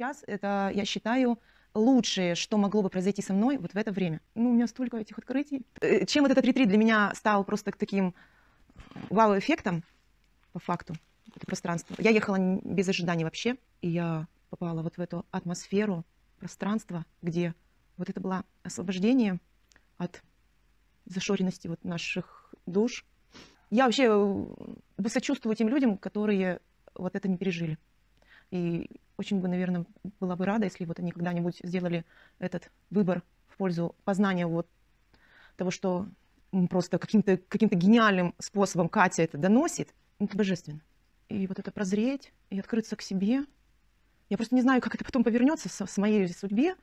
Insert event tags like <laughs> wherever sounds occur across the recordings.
сейчас это, я считаю, лучшее, что могло бы произойти со мной вот в это время. Ну, у меня столько этих открытий. Э, Чем вот этот ретрит для меня стал просто таким вау-эффектом, по факту, это пространство. Я ехала без ожиданий вообще, и я попала вот в эту атмосферу пространства, где вот это было освобождение от зашоренности вот наших душ. Я вообще э, сочувствую тем людям, которые вот это не пережили. И очень бы, наверное, была бы рада, если вот они когда-нибудь сделали этот выбор в пользу познания вот того, что просто каким-то каким гениальным способом Катя это доносит. Ну, Это божественно. И вот это прозреть, и открыться к себе. Я просто не знаю, как это потом повернется в моей судьбе.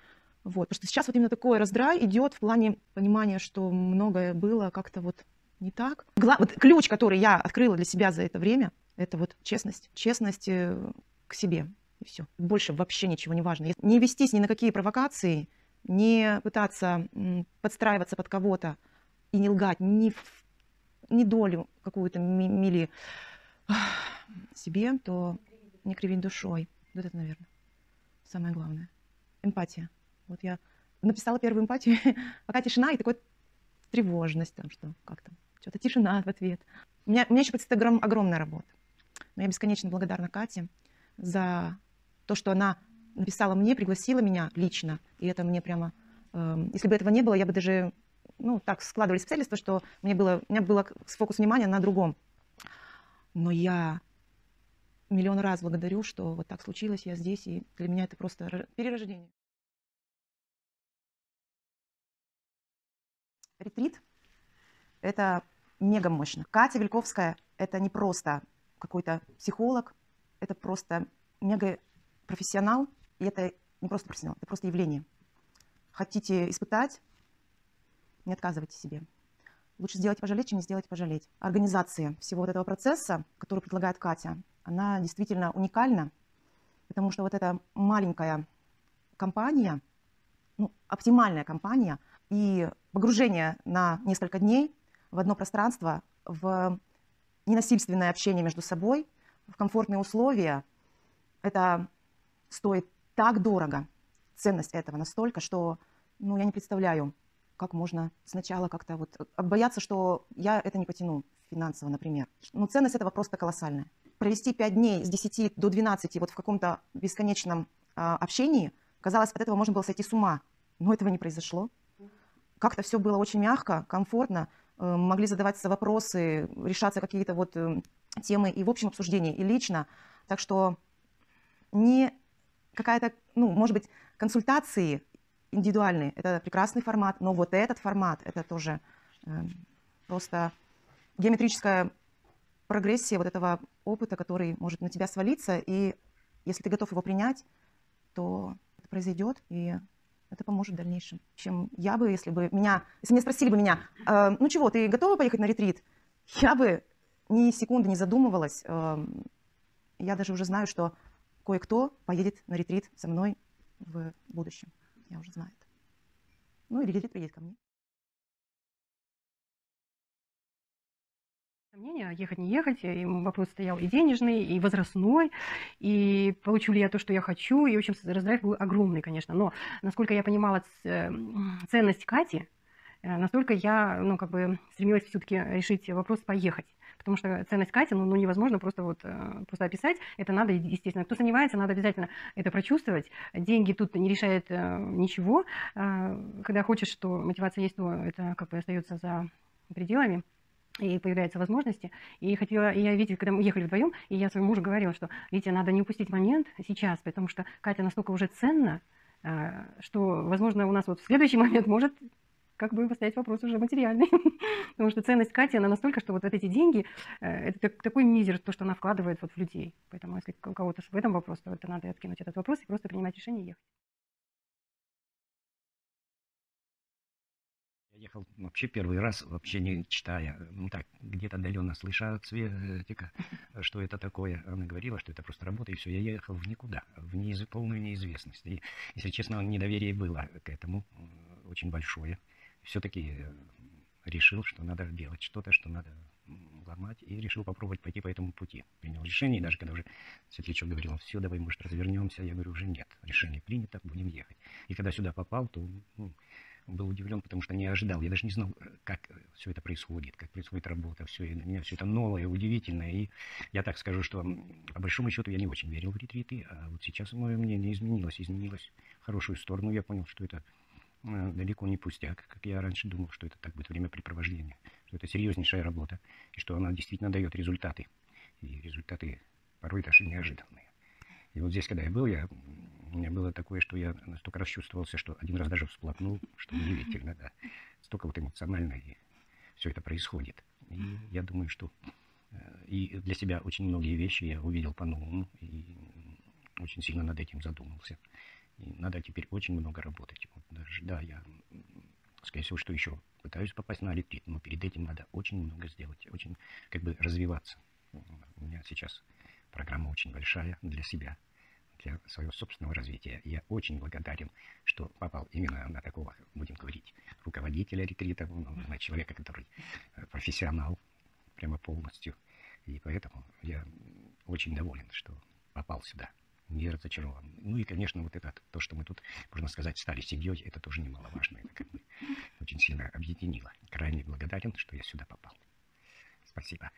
Вот, потому что сейчас вот именно такой раздрай идет в плане понимания, что многое было как-то вот не так. Гла- вот ключ, который я открыла для себя за это время, это вот честность. Честность э, к себе. И все. Больше вообще ничего не важно. Не вестись ни на какие провокации, не пытаться подстраиваться под кого-то и не лгать ни, в- ни долю какую-то ми- мили себе, то не кривить душой. Вот это, наверное, самое главное. Эмпатия. Вот я написала первую эмпатию, <laughs> пока тишина и такой тревожность, там что, как там, что-то тишина в ответ. У меня, у меня еще предстоит огром- огромная работа. Но я бесконечно благодарна Кате за то, что она написала мне, пригласила меня лично. И это мне прямо... эм, если бы этого не было, я бы даже... Ну, так складывались обстоятельства, что мне было, у меня было к- фокус внимания на другом. Но я миллион раз благодарю, что вот так случилось, я здесь, и для меня это просто ро- перерождение. Ретрит — это мега мощно. Катя Вельковская — это не просто какой-то психолог, это просто мега профессионал, и это не просто профессионал, это просто явление. Хотите испытать, не отказывайте себе. Лучше сделать пожалеть, чем не сделать пожалеть. Организация всего вот этого процесса, который предлагает Катя, она действительно уникальна, потому что вот эта маленькая компания, ну, оптимальная компания и погружение на несколько дней в одно пространство, в ненасильственное общение между собой, в комфортные условия, это стоит так дорого. Ценность этого настолько, что ну, я не представляю, как можно сначала как-то вот бояться, что я это не потяну финансово, например. Но ценность этого просто колоссальная. Провести 5 дней с 10 до 12 вот в каком-то бесконечном а, общении, казалось, от этого можно было сойти с ума. Но этого не произошло. Как-то все было очень мягко, комфортно, э, могли задаваться вопросы, решаться какие-то вот э, темы и в общем обсуждении, и лично. Так что не какая-то, ну, может быть, консультации индивидуальные, это прекрасный формат, но вот этот формат, это тоже э, просто геометрическая прогрессия вот этого опыта, который может на тебя свалиться, и если ты готов его принять, то это произойдет, и это поможет в дальнейшем. Чем я бы, если бы меня, если мне спросили бы меня, «Э, ну чего, ты готова поехать на ретрит? Я бы ни секунды не задумывалась. Эм, Я даже уже знаю, что кое-кто поедет на ретрит со мной в будущем. Я уже знаю это. Ну, или ретрит приедет ко мне. Сомнения, ехать, не ехать, и вопрос стоял и денежный, и возрастной, и получу ли я то, что я хочу, и, в общем, раздрайв был огромный, конечно, но, насколько я понимала м, ценность Кати, э, настолько я, ну, как бы стремилась все-таки решить вопрос поехать, потому что ценность Кати, ну, ну, невозможно просто вот э, просто описать, это надо, естественно, кто сомневается, надо обязательно это прочувствовать, деньги тут не решают э, ничего, А, когда хочешь, что мотивация есть, то это как бы остается за пределами, и появляются возможности. И хотела, и я, видите, когда мы ехали вдвоем, и я своему мужу говорила, что, видите, надо не упустить момент сейчас, потому что Катя настолько уже ценна, а, что, возможно, у нас вот в следующий момент может как бы поставить вопрос уже материальный. <laughs> Потому что ценность Кати, она настолько, что вот эти деньги, э, это так- такой мизер, то, что она вкладывает вот в людей. Поэтому если у кого-то в этом вопрос, то это надо откинуть этот вопрос и просто принимать решение и ехать. Я ехал вообще первый раз, вообще не читая, ну так, где-то отдаленно слыша от Светика, <laughs> что это такое. Она говорила, что это просто работа, и все. Я ехал в никуда, в неиз... полную неизвестность. И, если честно, недоверие было к этому очень большое. Все-таки решил, что надо делать что-то, что надо ломать, и решил попробовать пойти по этому пути. Принял решение, и даже когда уже Светлячок говорил, все, давай, может, развернемся, я говорю, уже нет, решение принято, будем ехать. И когда сюда попал, то ну, был удивлен, потому что не ожидал. Я даже не знал, как все это происходит, как происходит работа. Все, и для меня все это новое, удивительное. И я так скажу, что по большому счету я не очень верил в ретриты, а вот сейчас мое мнение изменилось, изменилось в хорошую сторону. Я понял, что это э, далеко не пустяк, как я раньше думал, что это так будет времяпрепровождение, что это серьезнейшая работа, и что она действительно дает результаты. И результаты порой даже неожиданные. И вот здесь, когда я был, я у меня было такое, что я настолько расчувствовался, что один раз даже всплакнул, что удивительно, да. Столько вот эмоционально и все это происходит. И я думаю, что э, и для себя очень многие вещи я увидел по-новому и очень сильно над этим задумался. И надо теперь очень много работать. Вот даже, да, я, скорее всего, что еще пытаюсь попасть на электрит, но перед этим надо очень много сделать, очень как бы развиваться. У меня сейчас программа очень большая для себя для своего собственного развития. Я очень благодарен, что попал именно на такого, будем говорить, руководителя ретрита, ну, на человека, который э, профессионал прямо полностью. И поэтому я очень доволен, что попал сюда. Не разочарован. Ну и, конечно, вот это, то, что мы тут, можно сказать, стали семьей, это тоже немаловажно. Это как бы очень сильно объединило. Крайне благодарен, что я сюда попал. Спасибо.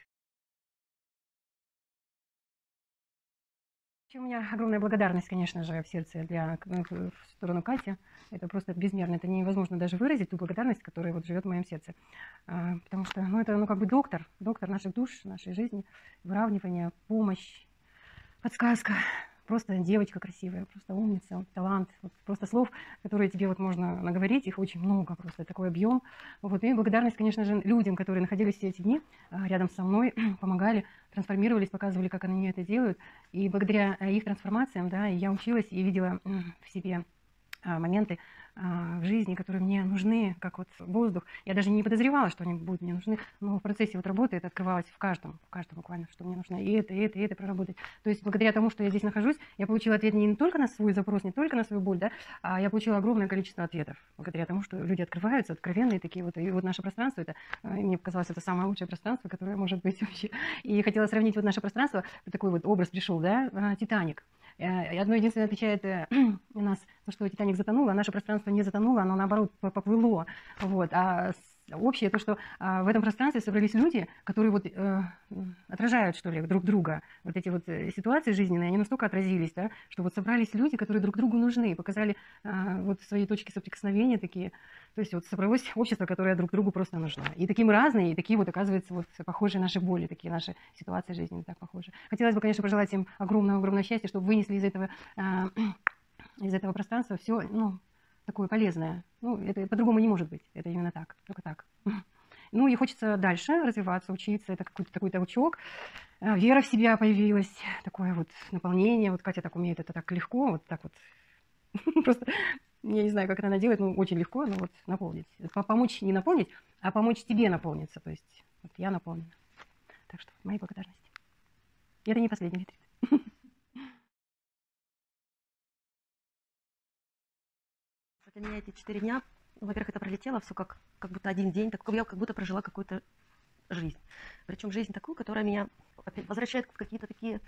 У меня огромная благодарность, конечно же, в сердце для, ну, в сторону Кати. Это просто безмерно. Это невозможно даже выразить ту благодарность, которая вот живет в моем сердце. А, потому что, ну, это, ну, как бы доктор, доктор наших душ, нашей жизни, выравнивание, помощь, подсказка, просто девочка красивая, просто умница, талант. Вот просто слов, которые тебе вот можно наговорить, их очень много, просто такой объем. Вот. И благодарность, конечно же, людям, которые находились все эти дни а, рядом со мной, <clears throat> помогали, трансформировались, показывали, как они это делают. И благодаря э, их трансформациям, да, я училась и видела в себе а, моменты, в жизни, которые мне нужны, как вот воздух. Я даже не подозревала, что они будут мне нужны, но в процессе вот работы это открывалось в каждом, в каждом буквально, что мне нужно и это, и это, и это проработать. То есть благодаря тому, что я здесь нахожусь, я получила ответ не только на свой запрос, не только на свою боль, да, а я получила огромное количество ответов. Благодаря тому, что люди открываются, откровенные такие вот. И вот наше пространство, это, а, мне показалось, это самое лучшее пространство, которое может быть вообще. И хотела сравнить вот наше пространство, такой вот образ пришел, да, а, Титаник. Э, одно единственное отличает э, <clears throat> нас, то, что Титаник затонул, а наше пространство не затонуло, оно наоборот поплыло. Вот. А общее, то, что а, в этом пространстве собрались люди, которые вот э, отражают, что ли, друг друга. Вот эти вот э, ситуации жизненные, они настолько отразились, да, что вот собрались люди, которые друг другу нужны, показали а, вот свои точки соприкосновения такие. То есть вот собралось общество, которое друг другу просто нужно. И такие разные, и такие вот, оказывается, вот похожие наши боли, такие наши ситуации жизненные так похожи. Хотелось бы, конечно, пожелать им огромного-огромного счастья, чтобы вынесли из этого, а, <clears throat> из этого пространства все, ну, такое полезное. Ну, это по-другому не может быть. Это именно так, только так. <laughs> Ну и хочется дальше развиваться, учиться. Это какой-то такой толчок. Э, вера в себя появилась, такое вот наполнение. Вот Катя так умеет, это так легко, вот так вот. <laughs> Просто я не знаю, как это она делает, но очень легко, но вот наполнить. Помочь не наполнить, а помочь тебе наполниться. То есть вот я наполнена. Так что мои благодарности. И это не последний ретрит. <laughs> для меня эти четыре дня, во-первых, это пролетело все как, как будто один день, так, я как будто прожила какую-то жизнь. Причем жизнь такую, которая меня возвращает в какие-то такие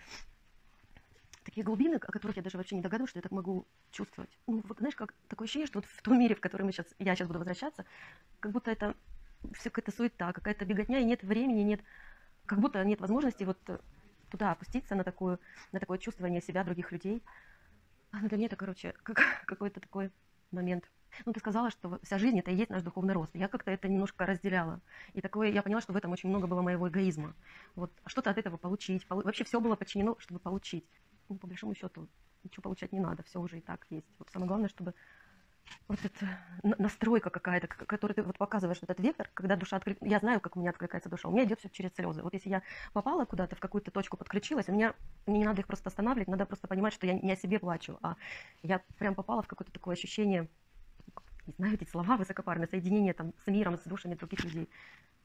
такие глубины, о которых я даже вообще не догадываюсь, что я так могу чувствовать. Ну, вот, знаешь, как такое ощущение, что вот в том мире, в который мы сейчас, я сейчас буду возвращаться, как будто это все какая-то суета, какая-то беготня, и нет времени, нет, как будто нет возможности вот туда опуститься на, такую, на такое чувствование себя, других людей. А для меня это, короче, как, <laughs> какой-то такой момент. Ну, ты сказала, что вся жизнь это и есть наш духовный рост. Я как-то это немножко разделяла. И такое, я поняла, что в этом очень много было моего эгоизма. Вот что-то от этого получить. Полу... Вообще все было подчинено, чтобы получить. Ну, по большому счету, ничего получать не надо, все уже и так есть. Вот самое главное, чтобы вот эта настройка какая-то, которую ты вот показываешь, вот этот вектор, когда душа открыта. Я знаю, как у меня откликается душа. У меня идет все через слезы. Вот если я попала куда-то, в какую-то точку подключилась, у меня, мне не надо их просто останавливать, надо просто понимать, что я не о себе плачу, а я прям попала в какое-то такое ощущение, не знаю, эти слова высокопарные, соединение там с миром, с душами других людей.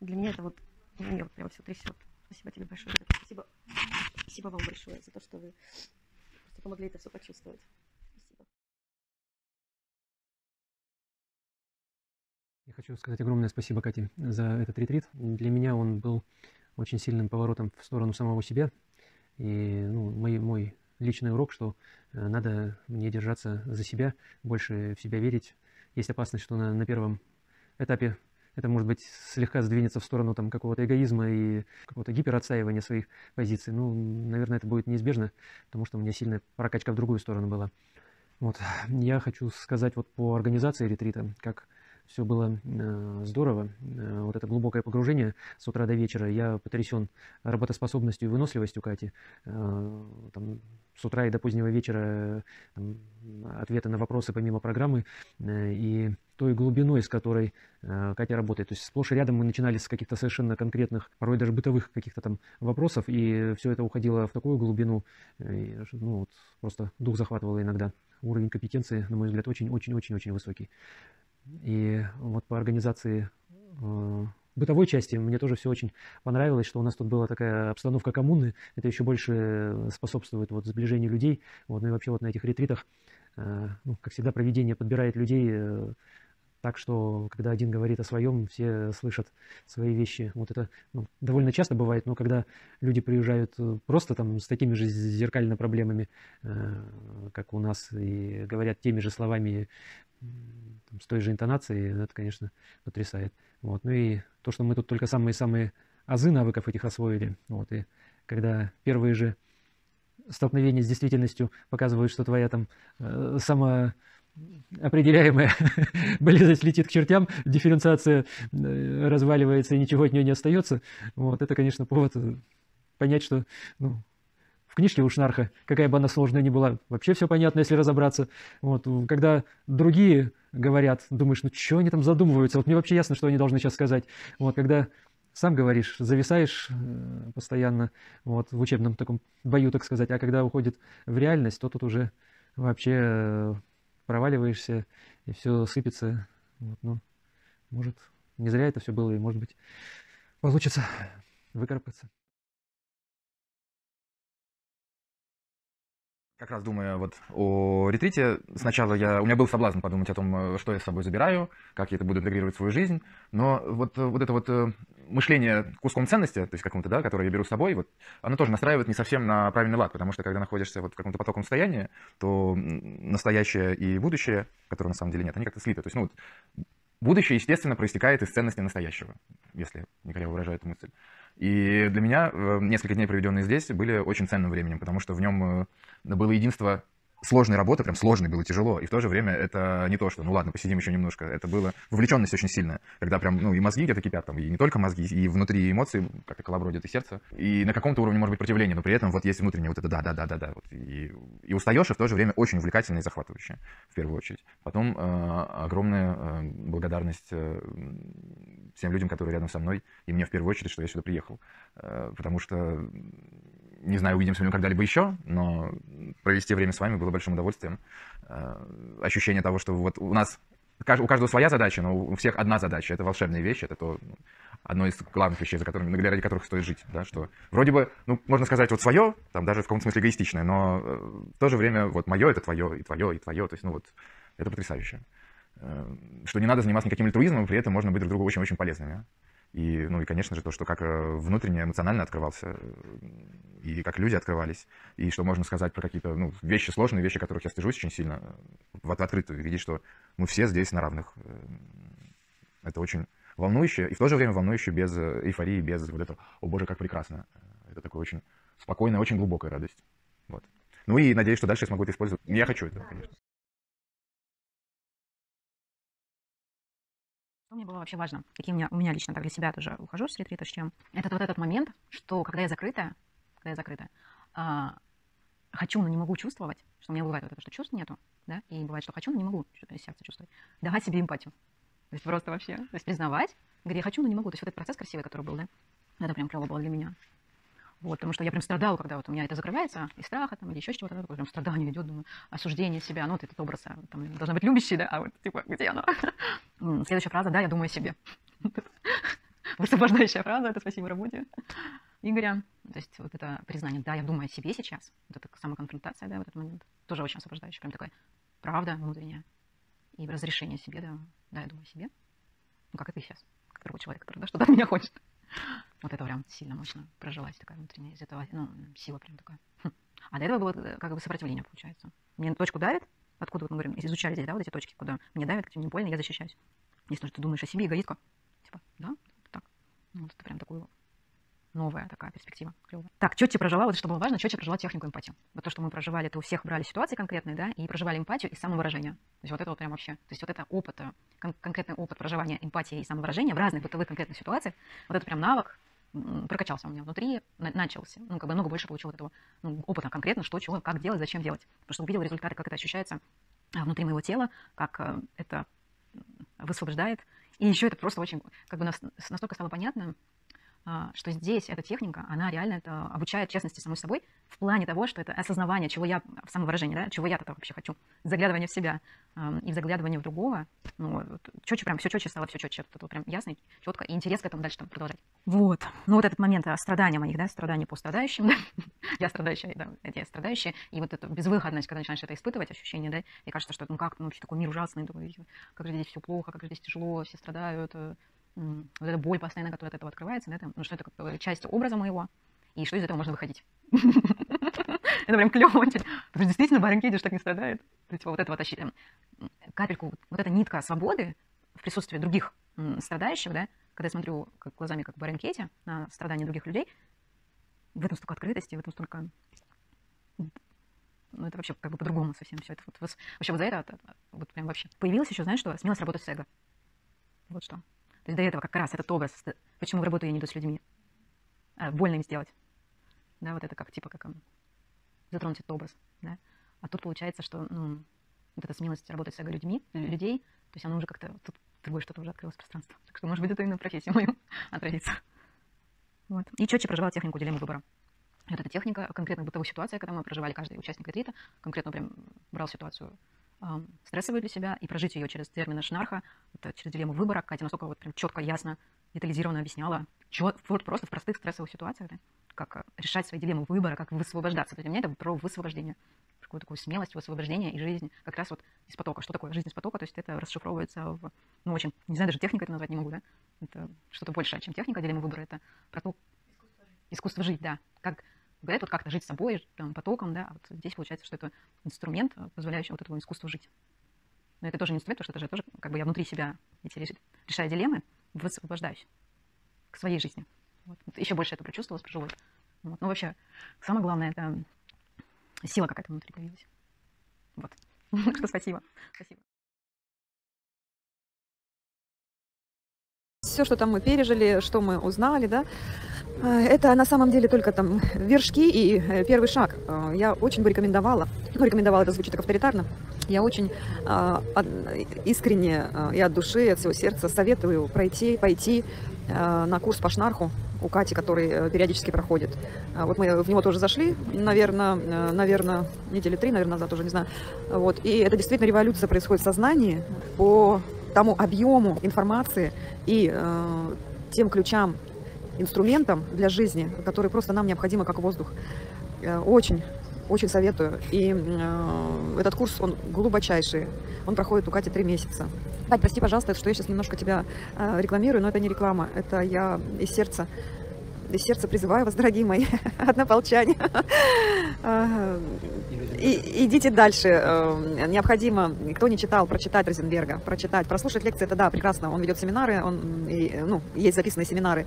Для меня это вот, ну, меня вот прям все трясет. Спасибо тебе большое. Спасибо, спасибо вам большое за то, что вы просто помогли это все почувствовать. Хочу сказать огромное спасибо Кате за этот ретрит. Для меня он был очень сильным поворотом в сторону самого себя. И ну, мой, мой личный урок, что э, надо мне держаться за себя, больше в себя верить. Есть опасность, что на, на первом этапе это, может быть, слегка сдвинется в сторону там, какого-то эгоизма и какого-то гиперотстаивания своих позиций. Ну, наверное, это будет неизбежно, потому что у меня сильная прокачка в другую сторону была. Вот. Я хочу сказать вот по организации ретрита, как все было э, здорово. Э, вот это глубокое погружение с утра до вечера. Я потрясен работоспособностью и выносливостью Кати. Э, там, с утра и до позднего вечера там, ответы на вопросы помимо программы и той глубиной, с которой Катя работает. То есть сплошь и рядом мы начинали с каких-то совершенно конкретных, порой даже бытовых каких-то там вопросов, и все это уходило в такую глубину, и, ну, вот, просто дух захватывало иногда. Уровень компетенции, на мой взгляд, очень-очень-очень-очень высокий. И вот по организации э, бытовой части мне тоже все очень понравилось, что у нас тут была такая обстановка коммуны. Это еще больше способствует вот сближению людей. Вот, ну и вообще вот на этих ретритах, э, ну, как всегда, проведение подбирает людей э, так, что когда один говорит о своем, все слышат свои вещи. Вот это ну, довольно часто бывает, но когда люди приезжают просто там с такими же зеркально проблемами, как у нас, и говорят теми же словами там, с той же интонацией, это, конечно, потрясает. Вот. Ну и то, что мы тут только самые-самые азы навыков этих освоили. Вот. И когда первые же столкновения с действительностью показывают, что твоя там э, сама определяемая <laughs> болезнь летит к чертям, дифференциация э, разваливается и ничего от нее не остается. Вот это, конечно, повод э, понять, что ну, книжке у Шнарха, какая бы она сложная ни была, вообще все понятно, если разобраться. Вот, когда другие говорят, думаешь, ну что они там задумываются, вот мне вообще ясно, что они должны сейчас сказать. Вот, когда сам говоришь, зависаешь э, постоянно вот, в учебном таком бою, так сказать, а когда уходит в реальность, то тут уже вообще э, проваливаешься, и все сыпется. Вот, ну, может, не зря это все было, и, может быть, получится выкарабкаться. Как раз думая вот о ретрите, сначала я, у меня был соблазн подумать о том, э, что я с собой забираю, как я это буду интегрировать в свою жизнь, но вот, э, вот это вот э, мышление куском ценности, то есть какому-то, да, которое я беру с собой, вот, оно тоже настраивает не совсем на правильный лад, потому что когда находишься вот в каком-то потоком состоянии, то настоящее и будущее, которого на самом деле нет, они как-то слиты. То есть, ну, вот, будущее, естественно, проистекает из ценности настоящего, если Николай выражает эту мысль. И для меня несколько дней, проведенные здесь, были очень ценным временем, потому что в нем было единство сложной работы, прям сложной было тяжело, и в то же время это не то, что, ну ладно, посидим еще немножко, это было вовлеченность очень сильная, когда прям, ну и мозги где-то кипят, там, и не только мозги, и внутри эмоции, как и колобродит, и сердце, и на каком-то уровне может быть противление, но при этом вот есть внутреннее вот это да-да-да-да-да, вот, и, и устаешь, и в то же время очень увлекательно и захватывающе, в первую очередь. Потом э, огромная э, благодарность э, всем людям, которые рядом со мной, и мне в первую очередь, что я сюда приехал, э, потому что не знаю, увидимся ли мы когда-либо еще, но провести время с вами было большим удовольствием. Э, ощущение того, что вот у нас у каждого своя задача, но у всех одна задача. Это волшебная вещь, это то, ну, одно из главных вещей, за которыми, ради которых стоит жить. Да, что вроде бы, ну, можно сказать, вот свое, там даже в каком-то смысле эгоистичное, но э, в то же время вот мое это твое, и твое, и твое. То есть, ну вот, это потрясающе. Э, что не надо заниматься никаким альтруизмом, при этом можно быть друг другу очень-очень полезными. И, ну и, конечно же, то, что как э, внутренне, эмоционально открывался, и как люди открывались, и что можно сказать про какие-то ну, вещи сложные, вещи, которых я стыжусь очень сильно, в, в открытую, видеть, что мы все здесь на равных. Э, это очень волнующе, и в то же время волнующе без э, эйфории, без вот этого, о боже, как прекрасно. Это такое очень спокойная, очень глубокая радость. Вот. Ну и надеюсь, что дальше я смогу это использовать. Я хочу это, конечно. Мне было вообще важно, какие у меня, у меня лично так для себя тоже ухожу с ретрита, с чем. Это вот этот момент, что когда я закрытая, когда я закрытая, а, хочу, но не могу чувствовать, что у меня бывает вот это, что чувств нету, да, и бывает, что хочу, но не могу из сердца чувствовать. Давать себе эмпатию. То есть просто вообще, то есть признавать, где я хочу, но не могу. То есть вот этот процесс красивый, который был, да, это прям клево было для меня. Вот, потому что я прям страдала, когда вот у меня это закрывается, и страха там, или еще чего-то, прям страдание идет, думаю, осуждение себя, ну, вот этот образ, а, там, должна быть любящий, да, а вот, типа, где оно? <laughs> Следующая фраза, да, я думаю о себе. <laughs> Высвобождающая фраза, это спасибо работе Игоря. То есть вот это признание, да, я думаю о себе сейчас, вот эта самоконфронтация, да, в этот момент, тоже очень освобождающая, прям такая правда внутренняя и разрешение себе, да, да, я думаю о себе. Ну, как и ты сейчас, как другой человек, который, да, что-то от меня хочет. Вот это прям сильно мощно прожилась такая внутренняя из этого, ну, сила прям такая. Хм. А до этого было э, как бы сопротивление, получается. Мне точку давит, откуда вот мы говорим, изучали здесь, да, вот эти точки, куда мне давит, где мне больно, я защищаюсь. Если ты думаешь о себе, эгоистка, типа, да, так. Ну, вот это прям такую новая такая перспектива. Клёвая. Так, четче прожила, вот что было важно, четче прожила технику эмпатии. Вот то, что мы проживали, это у всех брали ситуации конкретные, да, и проживали эмпатию и самовыражение. То есть вот это вот прям вообще, то есть вот это опыт, э, кон- конкретный опыт проживания эмпатии и самовыражения в разных бытовых конкретных ситуациях, вот это прям навык прокачался у меня внутри, на- начался, ну, как бы много больше получил этого ну, опыта конкретно, что, чего, как делать, зачем делать. Потому что увидел результаты, как это ощущается а, внутри моего тела, как э, это высвобождает. И еще это просто очень, как бы нас- настолько стало понятно, что здесь эта техника, она реально это обучает честности самой собой в плане того, что это осознавание, чего я, в самовыражение, да, чего я-то вообще хочу, заглядывание в себя и в заглядывание в другого, ну, четче прям, все четче стало, все четче, это вот прям ясно, четко, и интерес к этому дальше там продолжать. Вот, ну вот этот момент а, страдания моих, да, страдания по страдающим, да, <laughs> я страдающая, да, эти страдающие, и вот эта безвыходность, когда начинаешь это испытывать, ощущение, да, и кажется, что, ну как, ну вообще такой мир ужасный, такой, как же здесь все плохо, как же здесь тяжело, все страдают, э, вот эта боль постоянно, которая от этого открывается, да, там, ну, что это часть образа моего, и что из этого можно выходить. <laughs> Это прям клево. Потому что действительно Барен так не страдает. Есть вот это вот ощущение, м, капельку, вот- эта нитка свободы в присутствии других страдающих, да, когда я смотрю как глазами как Барен Кейти на страдания других людей, в этом столько открытости, в этом столько... Ну, это вообще как бы по-другому совсем все это. Вот, вообще вот за это, вот, прям вообще появилось еще, знаешь, что сменилась работать с эго. Вот что. То есть до этого как раз этот образ, почему в работу я не иду с людьми, а, больно им сделать. Да, вот это как типа как затронуть этот образ, да. А тут получается, что ну, вот эта смелость работать с людьми, лю- людей, то есть оно уже как-то тут другое что-то уже открылось пространство. Так что, может быть, это и на профессию мою отразится. <laughs> Вот. И четче проживала технику дилеммы выбора. Вот эта техника конкретно в бытовых ситуациях, когда мы проживали каждый участник ретрита, конкретно прям брал ситуацию ам, стрессовую для себя и прожить ее через термины Шнарха, это через дилемму выбора. Катя настолько вот прям четко, ясно, детализированно объясняла, чё- вот просто в простых стрессовых ситуациях, да, как э, решать свои дилеммы выбора, как высвобождаться. То есть для меня это про высвобождение, какую такую смелость, высвобождение и жизнь как раз вот из потока. Что такое жизнь из потока? То есть это расшифровывается в, ну, очень, не знаю, даже техника это назвать не могу, да? Это что-то большее, чем техника дилеммы выбора. Это про то, искусство жить, да. Как говорят, вот как-то жить собой, там, потоком, да, а вот здесь получается, что это инструмент, э, позволяющий вот этому искусству жить. Но это тоже не инструмент, потому что это же тоже, как бы я внутри себя, эти решая дилеммы, высвобождаюсь к своей жизни. Вот. Еще больше это прочувствовалось, прожилось. Вот. Ну, вообще, самое главное, это сила какая-то внутри появилась. Вот. <laughs> Что спасибо. Спасибо. все, что там мы пережили, что мы узнали, да, это на самом деле только там вершки и э, первый шаг. Э, Я очень бы рекомендовала, ну, рекомендовала, это звучит так авторитарно, я очень э, от- искренне э, и от души, от всего сердца советую пройти, пойти э, на курс по шнарху у Кати, который э, периодически проходит. А Вот мы в него тоже зашли, наверное, наверное, недели три, наверное, назад уже, не знаю. Вот. И это действительно революция происходит в сознании по тому объему информации и э, тем ключам, инструментам для жизни, которые просто нам необходимы как воздух. Э, Очень, очень советую. И э, этот курс, он глубочайший. Он проходит у Кати три месяца. Кать, прости, пожалуйста, что я сейчас немножко тебя э, рекламирую, но это не реклама. Это я из сердца из сердца призываю вас, дорогие мои <laughs> однополчане. <laughs> И- идите дальше. Э, Необходимо, кто не читал, прочитать Розенберга, прочитать, прослушать лекции, это да, прекрасно. Он ведет семинары, он, и, ну, есть записанные семинары,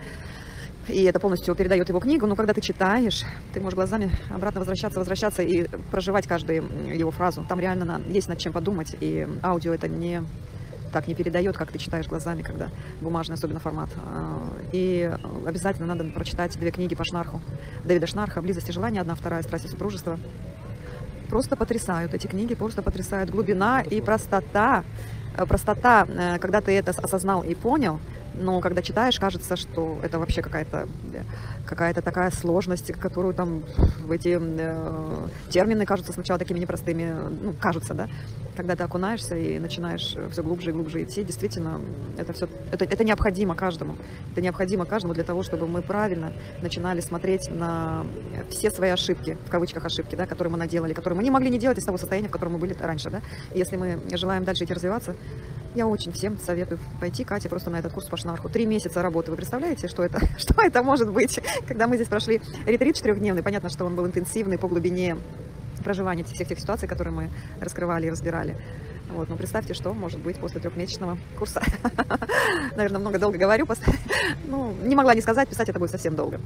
и это полностью передает его книгу. Но когда ты читаешь, ты можешь глазами обратно возвращаться, возвращаться и проживать каждую его фразу. Там реально на- есть над чем подумать, и аудио это не так не передает, как ты читаешь глазами, когда бумажный, особенно формат. А, И обязательно надо прочитать две книги по Шнарху. Дэвида Шнарха «Близость и желание», одна, вторая «Страсть и супружество». Просто потрясают эти книги, просто потрясают. Глубина и простота. Э, Простота, э, когда ты это осознал и понял, но когда читаешь, кажется, что это вообще какая-то э, какая-то такая сложность, которую там в эти э, термины кажутся сначала такими непростыми, ну, кажутся, да, когда ты окунаешься и начинаешь все глубже и глубже идти, действительно, это все, это, это необходимо каждому. Это необходимо каждому для того, чтобы мы правильно начинали смотреть на все свои ошибки, в кавычках ошибки, да, которые мы наделали, которые мы не могли не делать из того состояния, в котором мы были раньше, да. И если мы желаем дальше идти развиваться, Я очень всем советую пойти, Катя, просто на этот курс по шнарху. Три месяца работы. Вы представляете, что это, <laughs> что это может быть? <laughs> Когда мы здесь прошли ретрит четырехдневный, понятно, что он был интенсивный по глубине проживания всех тех ситуаций, которые мы раскрывали и разбирали. Вот, но представьте, что может быть после трехмесячного курса. <laughs> Наверное, много долго говорю. <laughs> Ну, не могла не сказать, писать это будет совсем долго.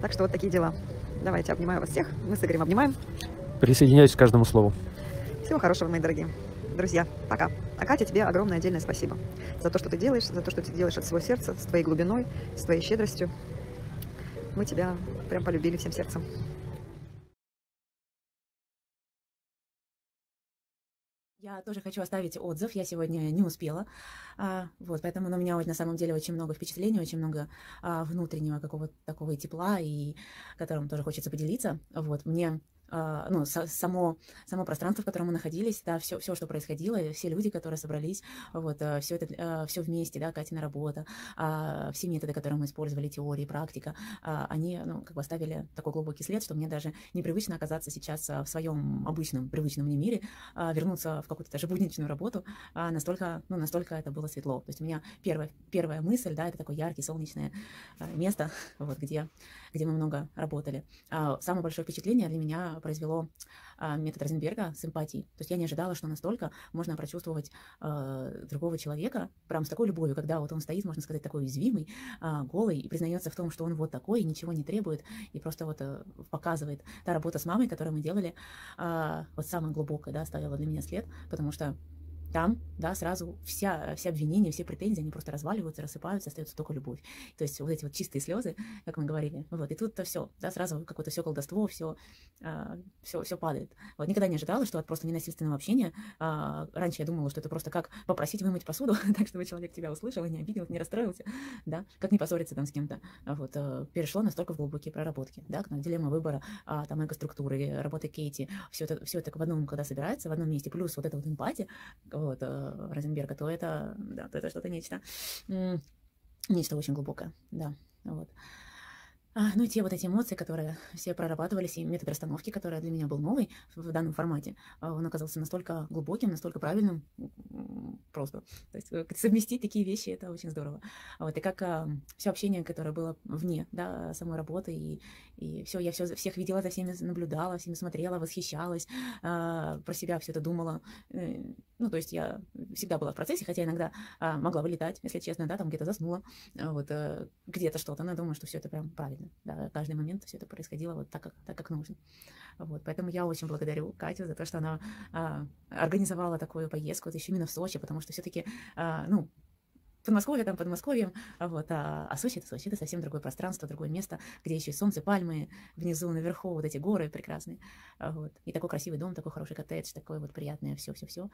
Так что вот такие дела. Давайте, обнимаю вас всех. Мы с Игорем обнимаем. Присоединяюсь к каждому слову. Всего хорошего, мои дорогие. Друзья, пока. А Катя, тебе огромное отдельное спасибо за то, что ты делаешь, за то, что ты делаешь от всего сердца, с твоей глубиной, с твоей щедростью. Мы тебя прям полюбили всем сердцем. Я тоже хочу оставить отзыв, я сегодня не успела, а, вот, поэтому ну, у меня на самом деле очень много впечатлений, очень много а, внутреннего какого-то такого тепла, и которым тоже хочется поделиться, вот, мне ну, само, само пространство, в котором мы находились, да, все, все, что происходило, все люди, которые собрались, вот, а, все это, а, все вместе, да, Катина работа, все методы, которые мы использовали, теории, практика, они, ну, как бы оставили такой глубокий след, что мне даже непривычно оказаться сейчас в своем обычном, привычном мне мире, вернуться в какую-то даже будничную работу, настолько, ну, настолько это было светло. То есть у меня первая, первая мысль, да, это такое яркое, солнечное место, <laughs> вот, где, где мы много работали. Самое большое впечатление для меня произвело а, метод Розенберга с эмпатией. То есть я не ожидала, что настолько можно прочувствовать э, другого человека прям с такой любовью, когда вот он стоит, можно сказать, такой уязвимый, голый, и признается в том, что он вот такой, ничего не требует, и просто вот э, показывает. Та работа с мамой, которую мы делали, вот самая глубокая, да, оставила для меня след, потому что там, да, сразу вся, все обвинения, все претензии, они просто разваливаются, рассыпаются, остается только любовь. То есть вот эти вот чистые слезы, как мы говорили, вот, и тут-то все, да, сразу какое-то все колдовство, все, а, все, все падает. Вот никогда не ожидала, что от просто ненасильственного общения, а, раньше я думала, что это просто как попросить вымыть посуду, <laughs> так, чтобы человек тебя услышал, не обиделся, не расстроился, да, как не поссориться там с кем-то, вот, а, перешло настолько в глубокие проработки, да, дилемма выбора, а, там, эго-структуры, работы Кейти, все это, все это в одном, когда собирается, в одном месте, плюс вот эта вот эмпатия, вот, э, Розенберга, то это, да, то это что-то нечто, нечто очень глубокое, да, вот. А, ну, те вот эти эмоции, которые все прорабатывались, и метод расстановки, который для меня был новый в данном формате, а, он оказался настолько глубоким, настолько правильным, просто. То есть э, совместить такие вещи, это очень здорово. Вот, и как а, все общение, которое было вне да, самой работы, и, и все, я все, всех видела, за всеми наблюдала, всеми смотрела, восхищалась, а, про себя все это думала. Э, ну, то есть я всегда была в процессе, хотя иногда а, могла вылетать, если честно, да, там где-то заснула, а, вот, а, где-то что-то, но я думаю, что все это прям правильно, да, каждый момент все это происходило вот так, как, так, как нужно. Вот, поэтому я очень благодарю Катю за то, что она а, организовала такую поездку, вот еще именно в Сочи, потому что все-таки, а, ну, Подмосковье там Подмосковьем, вот, а, а Сочи это Сочи, это совсем другое пространство, другое место, где еще и солнце, пальмы, внизу, наверху вот эти горы прекрасные, вот, и такой красивый дом, такой хороший коттедж, такое вот приятное все-все-все,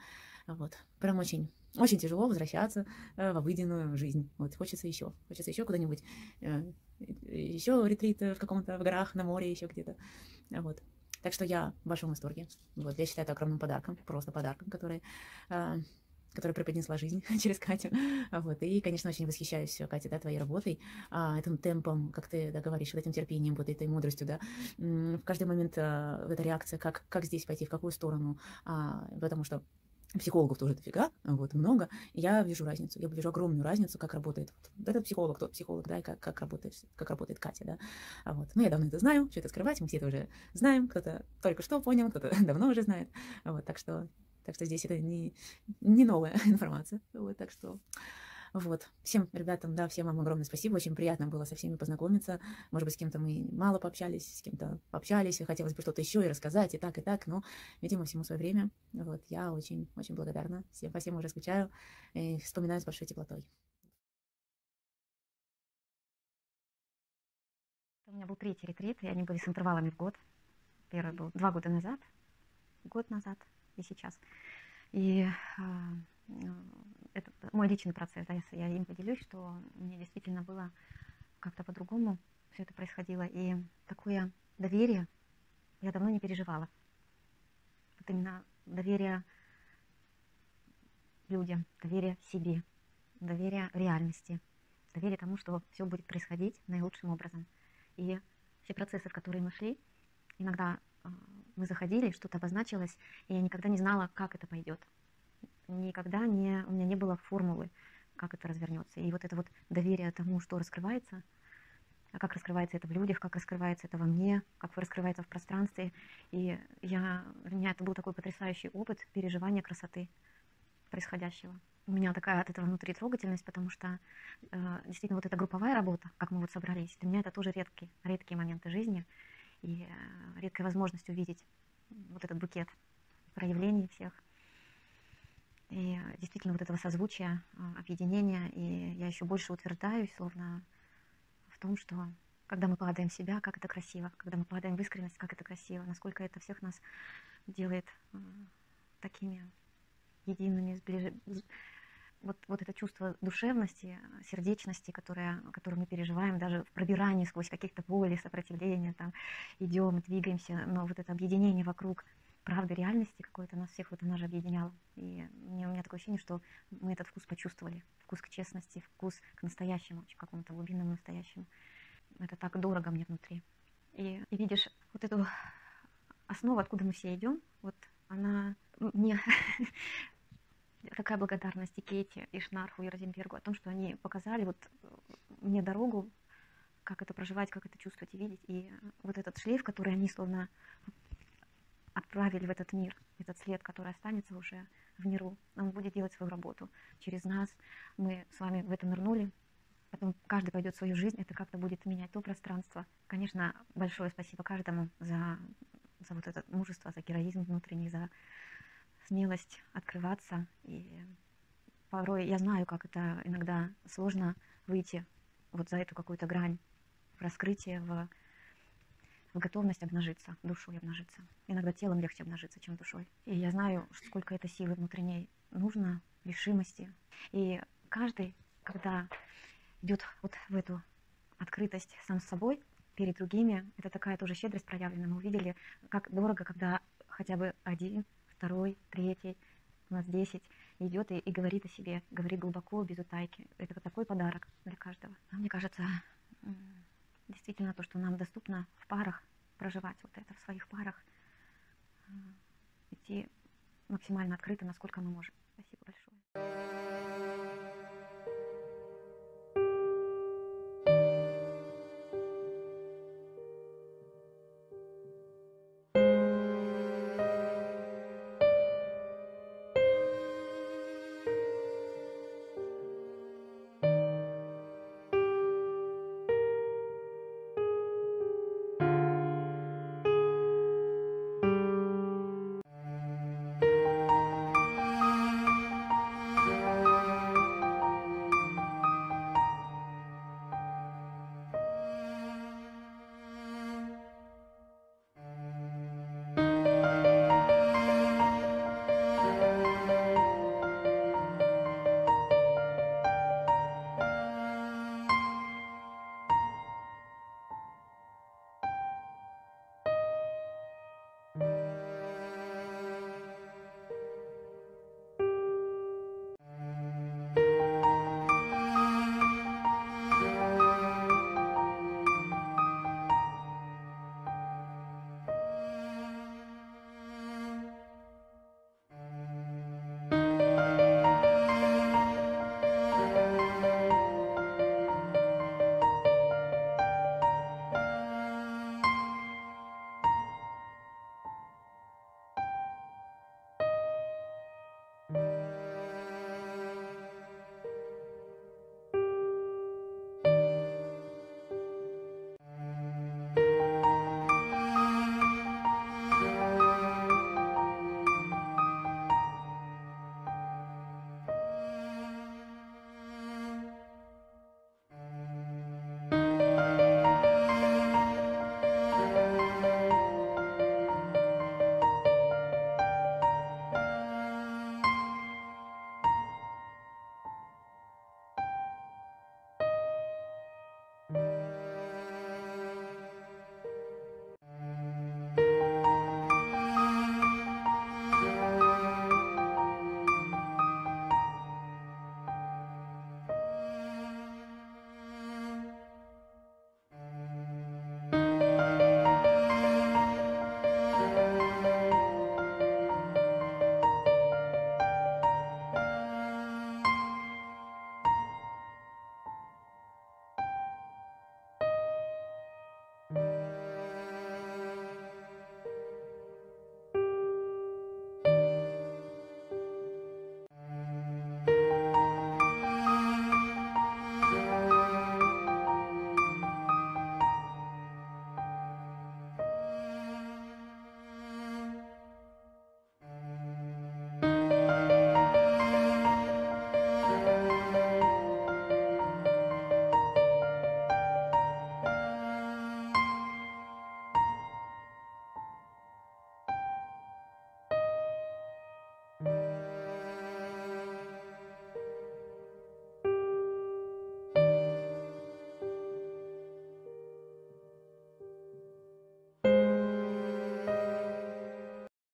вот, прям очень, очень тяжело возвращаться в обыденную жизнь, вот, хочется еще, хочется еще куда-нибудь, э, еще ретрит в каком-то в горах, на море, еще где-то, вот. Так что я в большом восторге. Вот, я считаю это огромным подарком, просто подарком, который э, которая преподнесла жизнь <laughs> через Катю. Вот. И, конечно, очень восхищаюсь, Катя, да, твоей работой, а, этим темпом, как ты да, говоришь, вот этим терпением, вот этой мудростью, да. В каждый момент а, эта реакция, как, как здесь пойти, в какую сторону, а, потому что психологов тоже дофига, вот, много, я вижу разницу, я вижу огромную разницу, как работает вот, этот психолог, тот психолог, да, и как, как, работает, как работает Катя, да, а вот, ну, я давно это знаю, что это скрывать, мы все это уже знаем, кто-то только что понял, кто-то <laughs> давно уже знает, вот, так что так что здесь это не, не новая <laughs> информация. Вот, так что вот. Всем ребятам, да, всем вам огромное спасибо. Очень приятно было со всеми познакомиться. Может быть, с кем-то мы мало пообщались, с кем-то пообщались, и хотелось бы что-то еще и рассказать, и так, и так. Но, видимо, всему свое время. Вот. Я очень, очень благодарна. Всем по всем уже скучаю и вспоминаю с большой теплотой. У меня был третий ретрит, и они были с интервалами в год. Первый был два года назад, год назад, и сейчас. И а, это мой личный процесс, да, я им поделюсь, что мне действительно было как-то по-другому все это происходило. И такое доверие я давно не переживала. Вот именно доверие людям, доверие себе, доверие реальности, доверие тому, что все будет происходить наилучшим образом. И все процессы, в которые мы шли, иногда а, мы заходили, что-то обозначилось, и я никогда не знала, как это пойдет. Никогда не, у меня не было формулы, как это развернется. И вот это вот доверие тому, что раскрывается, а как раскрывается это в людях, как раскрывается это во мне, как раскрывается в пространстве. И я, для меня это был такой потрясающий опыт переживания красоты происходящего. У меня такая от этого внутри трогательность, потому что э, действительно вот эта групповая работа, как мы вот собрались, для меня это тоже редкие, редкие моменты жизни и э, редкая возможность увидеть вот этот букет проявлений всех. И э, действительно вот этого созвучия, э, объединения, и я еще больше утверждаюсь, словно в том, что когда мы падаем в себя, как это красиво, когда мы падаем в искренность, как это красиво, насколько это всех нас делает такими едиными, сближ... вот, вот это чувство душевности, сердечности, которое, которое мы переживаем даже в пробирании сквозь каких-то боли, сопротивления, там, идем, двигаемся, но вот это объединение вокруг правды реальности какой-то нас всех вот она же объединяла. И у меня такое ощущение, что мы этот вкус почувствовали. Вкус к честности, вкус к настоящему, к какому-то глубинному настоящему. Это так дорого мне внутри. И, и видишь, вот эту основу, откуда мы все идем, вот она мне <laughs> такая благодарность и Кейти, и Шнарху, и Розенбергу о том, что они показали вот мне дорогу, как это проживать, как это чувствовать и видеть. И вот этот шлейф, который они словно отправили в этот мир, этот след, который останется уже в миру, он будет делать свою работу через нас. Мы с вами в это нырнули, потом каждый пойдет в свою жизнь, это как-то будет менять то пространство. Конечно, большое спасибо каждому за, за вот это мужество, за героизм внутренний, за смелость открываться. И порой я знаю, как это иногда сложно выйти вот за эту какую-то грань в раскрытие, в готовность обнажиться, душой обнажиться. Иногда телом легче обнажиться, чем душой. И я знаю, сколько это силы внутренней нужно, решимости. И каждый, когда идет вот в эту открытость сам с собой, перед другими, это такая тоже щедрость проявлена. Мы увидели, как дорого, когда хотя бы один, второй, третий, у нас десять, идет и, и говорит о себе, говорит глубоко, без утайки. Это такой подарок для каждого. А мне кажется, действительно то, что нам доступно в парах, проживать вот это в своих парах, э, идти максимально открыто, насколько мы можем. Спасибо большое.